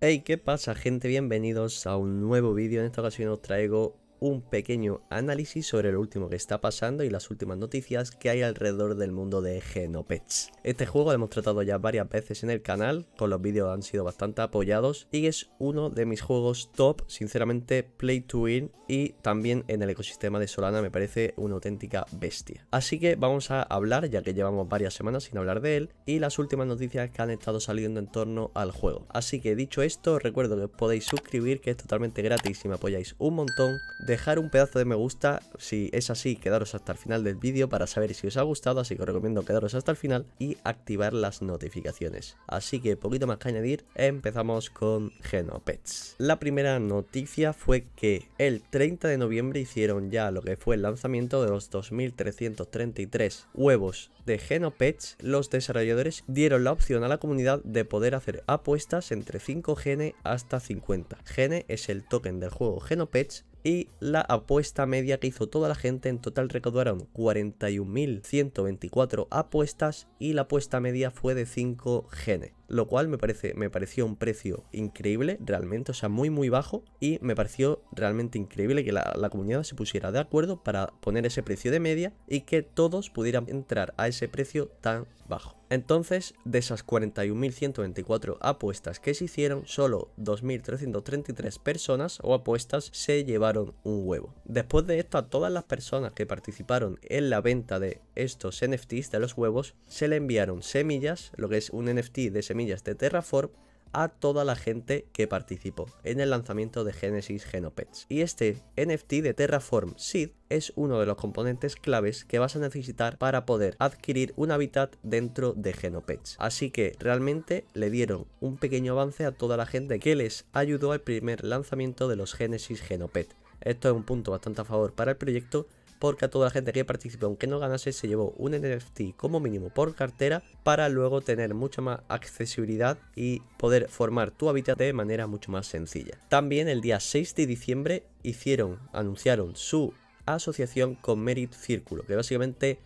Hey, ¿qué pasa gente? Bienvenidos a un nuevo vídeo. En esta ocasión os traigo un pequeño análisis sobre lo último que está pasando y las últimas noticias que hay alrededor del mundo de Genopets. Este juego lo hemos tratado ya varias veces en el canal, con los vídeos han sido bastante apoyados y es uno de mis juegos top, sinceramente Play to Win y también en el ecosistema de Solana me parece una auténtica bestia. Así que vamos a hablar, ya que llevamos varias semanas sin hablar de él, y las últimas noticias que han estado saliendo en torno al juego. Así que dicho esto, recuerdo que os podéis suscribir, que es totalmente gratis y me apoyáis un montón dejar un pedazo de me gusta, si es así, quedaros hasta el final del vídeo para saber si os ha gustado, así que os recomiendo quedaros hasta el final y activar las notificaciones. Así que poquito más que añadir, empezamos con Genopets. La primera noticia fue que el 30 de noviembre hicieron ya lo que fue el lanzamiento de los 2333 huevos de Genopets, los desarrolladores dieron la opción a la comunidad de poder hacer apuestas entre 5 gene hasta 50. Gene es el token del juego Genopets y la apuesta media que hizo toda la gente en total recaudaron 41.124 apuestas y la apuesta media fue de 5 genes lo cual me, parece, me pareció un precio increíble realmente, o sea, muy muy bajo y me pareció realmente increíble que la, la, comunidad se pusiera de acuerdo para poner ese precio de media y que todos pudieran entrar a ese precio tan bajo. Entonces, de esas 41.124 apuestas que se hicieron, solo 2.333 personas o apuestas se llevaron un huevo. Después de esto, a todas las personas que participaron en la venta de estos NFTs de los huevos, se le enviaron semillas, lo que es un NFT de semillas de Terraform a toda la gente que participó en el lanzamiento de Genesis Genopets. Y este NFT de Terraform Seed es uno de los componentes claves que vas a necesitar para poder adquirir un hábitat dentro de Genopets. Así que realmente le dieron un pequeño avance a toda la gente que les ayudó al primer lanzamiento de los Genesis Genopet. Esto es un punto bastante a favor para el proyecto porque a toda la gente que participó, aunque no ganase, se llevó un NFT como mínimo por cartera para luego tener mucha más accesibilidad y poder formar tu hábitat de manera mucho más sencilla. También el día 6 de diciembre hicieron, anunciaron su asociación con Merit Círculo, que básicamente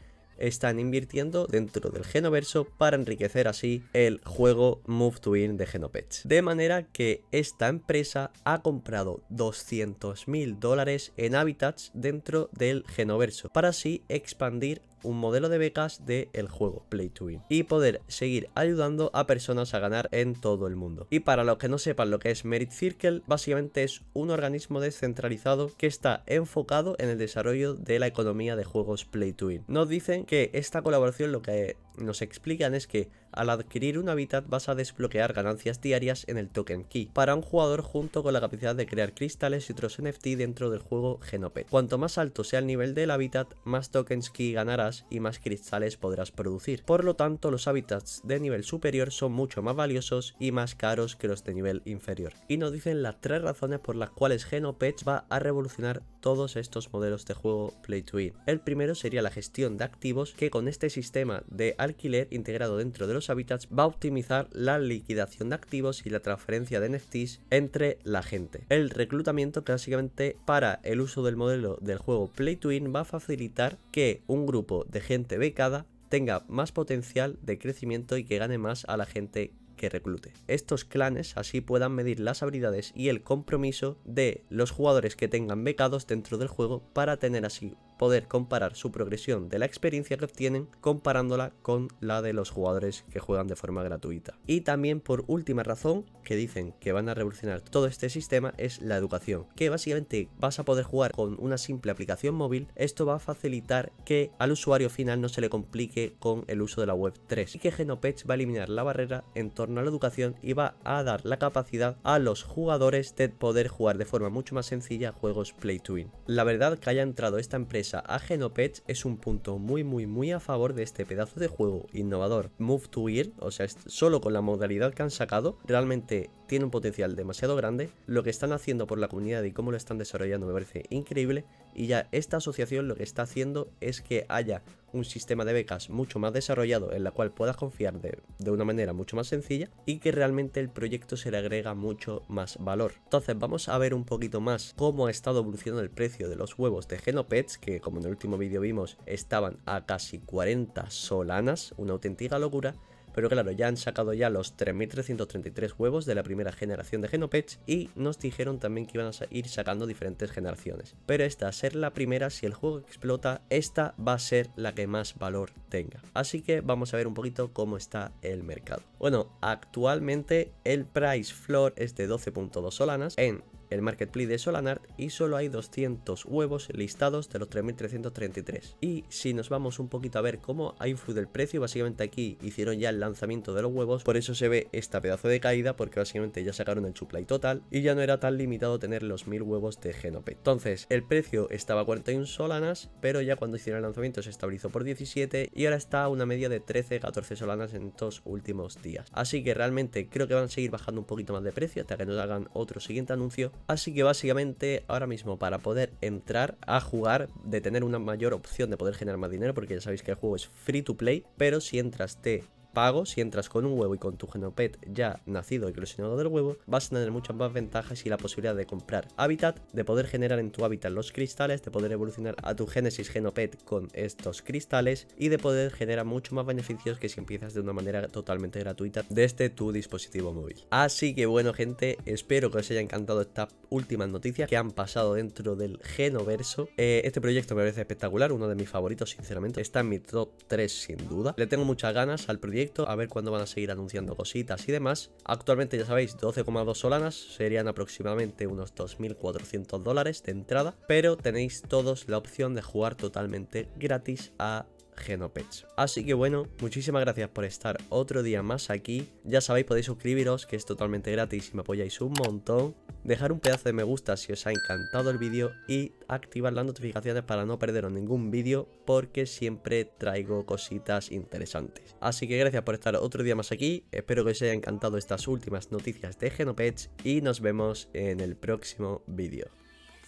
están invirtiendo dentro del Genoverso para enriquecer así el juego Move to Win de Genopets. De manera que esta empresa ha comprado 200 mil dólares en hábitats dentro del Genoverso para así expandir un modelo de becas del el juego Play to Win y poder seguir ayudando a personas a ganar en todo el mundo. Y para los que no sepan lo que es Merit Circle, básicamente es un organismo descentralizado que está enfocado en el desarrollo de la economía de juegos Play to Win. Nos dicen que esta colaboración lo que nos explican es que al adquirir un hábitat vas a desbloquear ganancias diarias en el token key para un jugador junto con la capacidad de crear cristales y otros NFT dentro del juego Genopet. Cuanto más alto sea el nivel del hábitat, más tokens key ganarás y más cristales podrás producir. Por lo tanto, los hábitats de nivel superior son mucho más valiosos y más caros que los de nivel inferior. Y nos dicen las tres razones por las cuales Genopet va a revolucionar todos estos modelos de juego Play to Win. El primero sería la gestión de activos que con este sistema de alquiler integrado dentro de los hábitats va a optimizar la liquidación de activos y la transferencia de NFTs entre la gente. El reclutamiento clásicamente para el uso del modelo del juego Play to Win va a facilitar que un grupo de gente becada tenga más potencial de crecimiento y que gane más a la gente que reclute. Estos clanes así puedan medir las habilidades y el compromiso de los jugadores que tengan becados dentro del juego para tener así poder comparar su progresión de la experiencia que obtienen comparándola con la de los jugadores que juegan de forma gratuita. Y también por última razón que dicen que van a revolucionar todo este sistema es la educación, que básicamente vas a poder jugar con una simple aplicación móvil, esto va a facilitar que al usuario final no se le complique con el uso de la web 3 y que Genopech va a eliminar la barrera en torno a la educación y va a dar la capacidad a los jugadores de poder jugar de forma mucho más sencilla juegos play to. La verdad que haya entrado esta empresa a Genopech es un punto muy muy muy a favor de este pedazo de juego innovador. Move to Ear, o sea, solo con la modalidad que han sacado, realmente tiene un potencial demasiado grande. Lo que están haciendo por la comunidad y cómo lo están desarrollando me parece increíble. Y ya esta asociación lo que está haciendo es que haya un sistema de becas mucho más desarrollado en la cual puedas confiar de, de, una manera mucho más sencilla y que realmente el proyecto se le agrega mucho más valor. Entonces vamos a ver un poquito más cómo ha estado evolucionando el precio de los huevos de Genopets que como en el último vídeo vimos estaban a casi 40 solanas, una auténtica locura pero claro, ya han sacado ya los 3333 huevos de la primera generación de Genopets y nos dijeron también que iban a ir sacando diferentes generaciones. Pero esta a ser la primera, si el juego explota, esta va a ser la que más valor tenga. Así que vamos a ver un poquito cómo está el mercado. Bueno, actualmente el price floor es de 12.2 solanas en el marketplace de Solanart y solo hay 200 huevos listados de los 3333. Y si nos vamos un poquito a ver cómo ha influido el precio, básicamente aquí hicieron ya el lanzamiento de los huevos, por eso se ve esta pedazo de caída, porque básicamente ya sacaron el supply total y ya no era tan limitado tener los 1000 huevos de Genope. Entonces, el precio estaba a 41 solanas, pero ya cuando hicieron el lanzamiento se estabilizó por 17 y ahora está a una media de 13-14 solanas en estos últimos días. Así que realmente creo que van a seguir bajando un poquito más de precio hasta que nos hagan otro siguiente anuncio Así que básicamente ahora mismo para poder entrar a jugar, de tener una mayor opción de poder generar más dinero, porque ya sabéis que el juego es free to play, pero si entras de pago, si entras con un huevo y con tu genopet ya nacido y eclosionado del huevo, vas a tener muchas más ventajas y la posibilidad de comprar hábitat, de poder generar en tu hábitat los cristales, de poder evolucionar a tu Genesis Genopet con estos cristales y de poder generar mucho más beneficios que si empiezas de una manera totalmente gratuita desde tu dispositivo móvil. Así que bueno gente, espero que os haya encantado estas últimas noticias que han pasado dentro del Genoverso. Eh, este proyecto me parece espectacular, uno de mis favoritos sinceramente, está en mi top 3 sin duda. Le tengo muchas ganas al a ver cuándo van a seguir anunciando cositas y demás. Actualmente ya sabéis, 12,2 solanas serían aproximadamente unos 2.400 dólares de entrada, pero tenéis todos la opción de jugar totalmente gratis a Genopets. Así que bueno, muchísimas gracias por estar otro día más aquí. Ya sabéis, podéis suscribiros, que es totalmente gratis y me apoyáis un montón. Dejar un pedazo de me gusta si os ha encantado el vídeo y activar las notificaciones para no perderos ningún vídeo porque siempre traigo cositas interesantes. Así que gracias por estar otro día más aquí, espero que os haya encantado estas últimas noticias de Genopets y nos vemos en el próximo vídeo.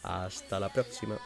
Hasta la próxima.